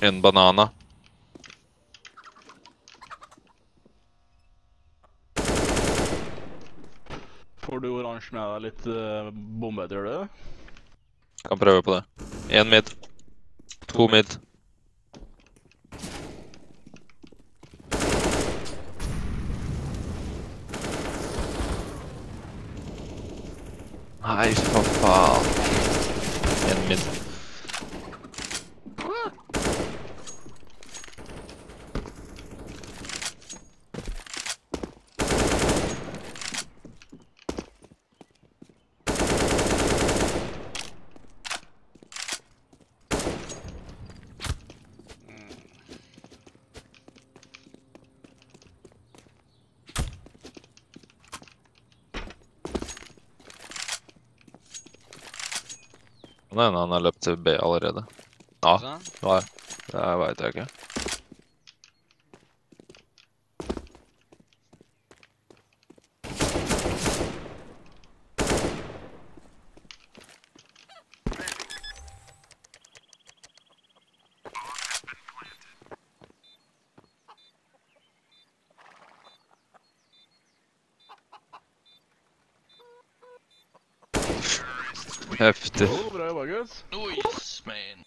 En banana. Får du oransje med deg litt uh, bombe, tror du? Kan prøve på det. Én mid. To mid. Nei, for faen. En mid. Kan hende han har løpt til B allerede. Ja, nei. Det veit jeg ikke. Heftig. Oh, bra jobba, gutt. Nice, man.